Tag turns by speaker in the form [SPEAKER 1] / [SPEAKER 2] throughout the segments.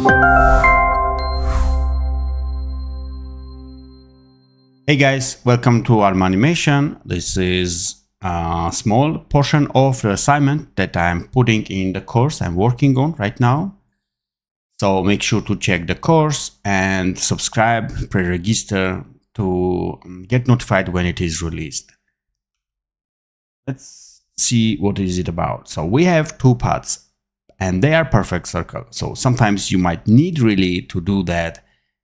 [SPEAKER 1] Hey guys, welcome to Armanimation. This is a small portion of the assignment that I'm putting in the course I'm working on right now. So make sure to check the course and subscribe, pre-register to get notified when it is released. Let's see what is it about. So we have two paths and they are perfect circle. So sometimes you might need really to do that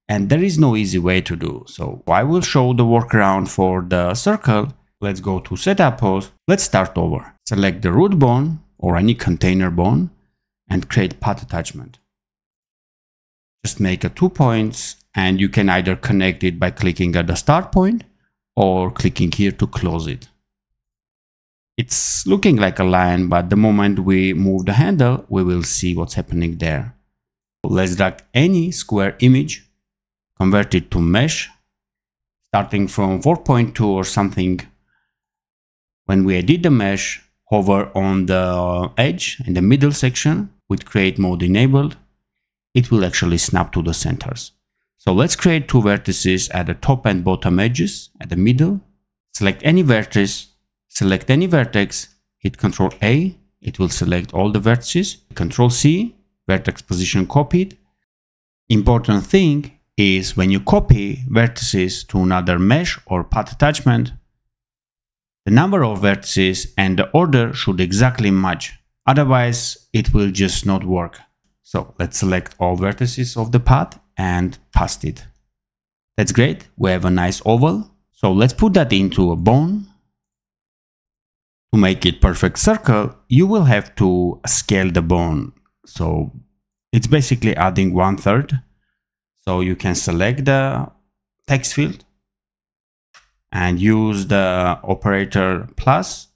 [SPEAKER 1] and there is no easy way to do. So I will show the workaround for the circle. Let's go to setup pose. Let's start over. Select the root bone or any container bone and create path attachment. Just make a two points and you can either connect it by clicking at the start point or clicking here to close it. It's looking like a line, but the moment we move the handle, we will see what's happening there. Let's drag any square image convert it to mesh starting from 4.2 or something. When we edit the mesh hover on the edge in the middle section with create mode enabled it will actually snap to the centers. So let's create two vertices at the top and bottom edges at the middle. Select any vertex select any vertex hit ctrl a it will select all the vertices ctrl c vertex position copied important thing is when you copy vertices to another mesh or path attachment, the number of vertices and the order should exactly match. Otherwise, it will just not work. So let's select all vertices of the path and paste it. That's great. We have a nice oval. So let's put that into a bone. To make it perfect circle, you will have to scale the bone. So it's basically adding one third so you can select the text field and use the operator plus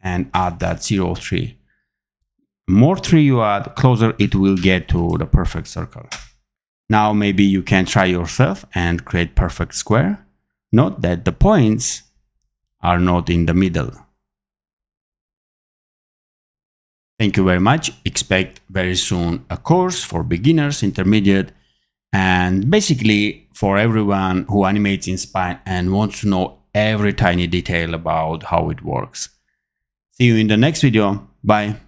[SPEAKER 1] and add that 03. More 3 you add, closer it will get to the perfect circle. Now maybe you can try yourself and create perfect square. Note that the points are not in the middle. Thank you very much. Expect very soon a course for beginners, intermediate, and basically for everyone who animates in Spine and wants to know every tiny detail about how it works. See you in the next video. Bye.